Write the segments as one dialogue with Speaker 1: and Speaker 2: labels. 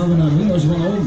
Speaker 1: sınavına mı? Acaba ne oldu?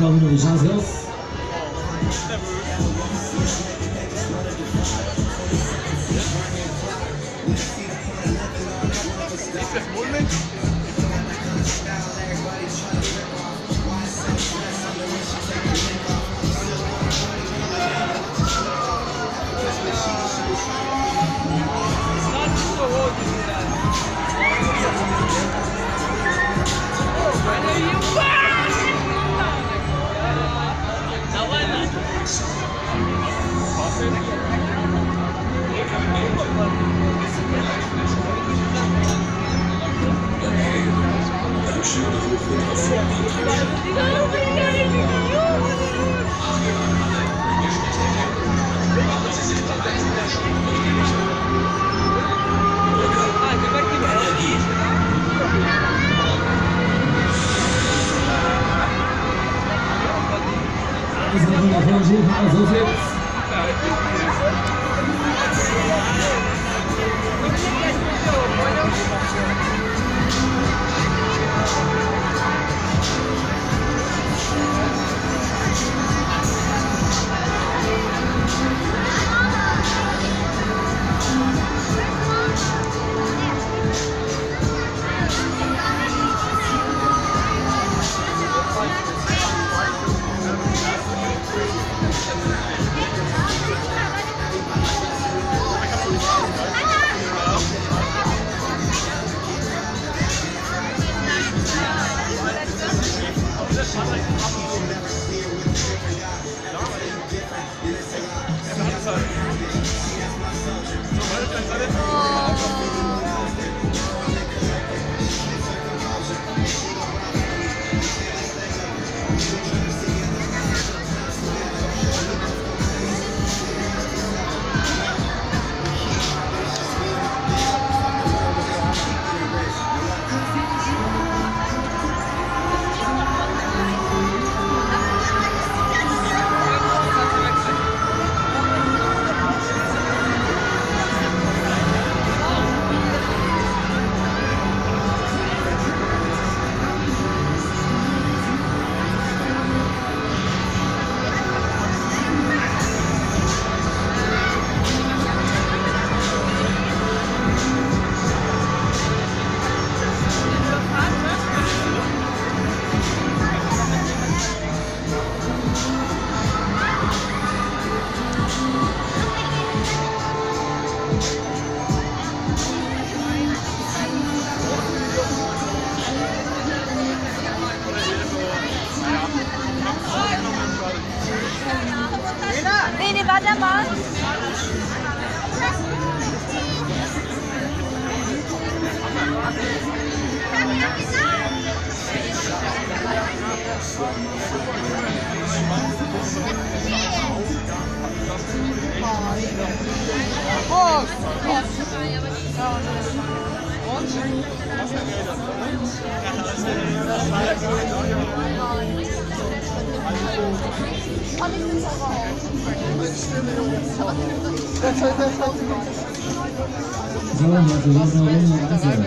Speaker 1: Tell me there's. Das ist I like the puppy. Ein Erfolg, Schäfer, so jetzt. Tamam, hadi, hadi, hadi, hadi.